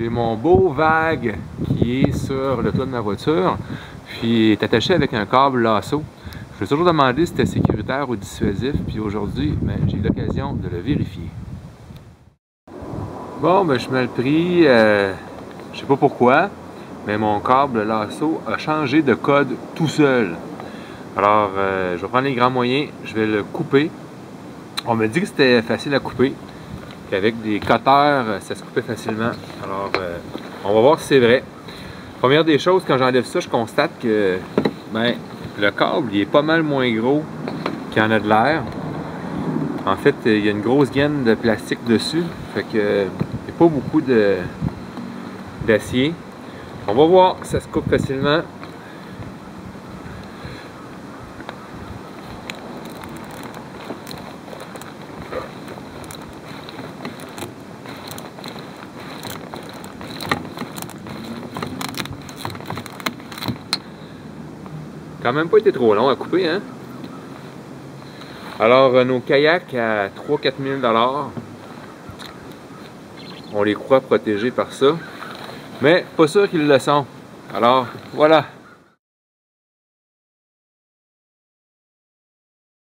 J'ai mon beau vague qui est sur le toit de ma voiture, puis est attaché avec un câble lasso. Je me suis toujours demandé si c'était sécuritaire ou dissuasif, puis aujourd'hui, ben, j'ai eu l'occasion de le vérifier. Bon, ben, je me le pris, euh, je sais pas pourquoi, mais mon câble lasso a changé de code tout seul. Alors, euh, je vais prendre les grands moyens, je vais le couper. On m'a dit que c'était facile à couper, qu'avec des cutters, ça se coupait facilement. Alors, euh, on va voir si c'est vrai. Première des choses, quand j'enlève ça, je constate que ben, le câble il est pas mal moins gros qu'il en a de l'air. En fait, il y a une grosse gaine de plastique dessus. Fait que il n'y a pas beaucoup d'acier. On va voir, ça se coupe facilement. Quand même pas été trop long à couper, hein? Alors, euh, nos kayaks à 3-4 000 on les croit protégés par ça, mais pas sûr qu'ils le sont. Alors, voilà.